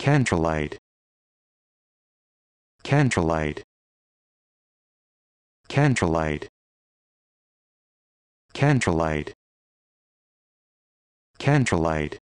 Cantrolite. Cantrolite. Cantrolite. Cantrolite. Cantrolite.